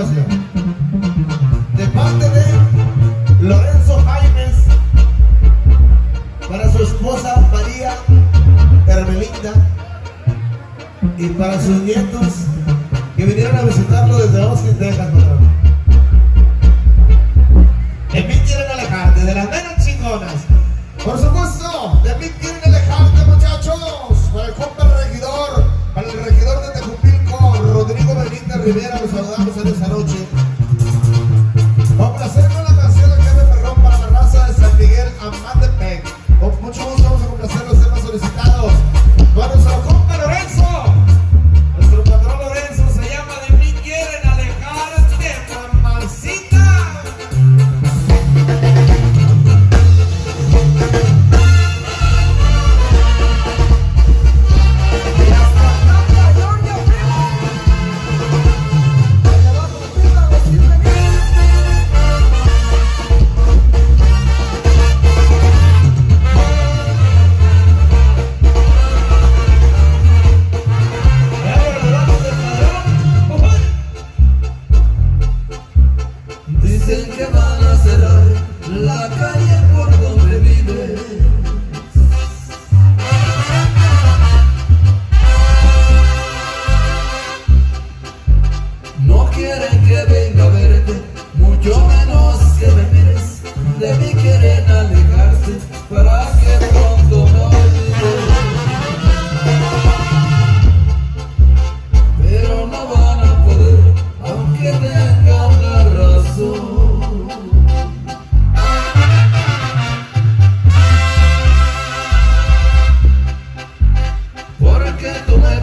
De parte de Lorenzo Jaimes, para su esposa María Hermelinda y para sus nietos que vinieron a visitarlo desde Austin, Texas, Rivera, los saludamos en esta noche. la calle por donde vives. No quieren que venga a verte, mucho menos.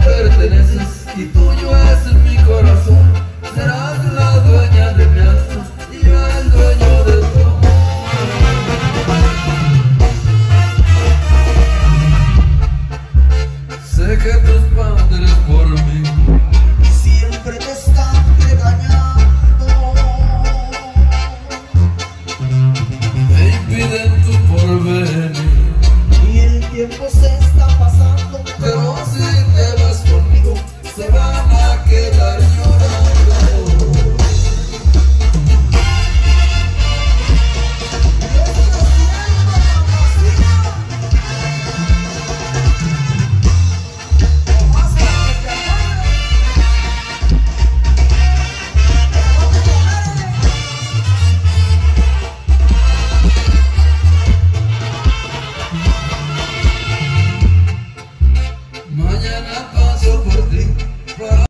perteneces y tuyo es mi corazón. Serás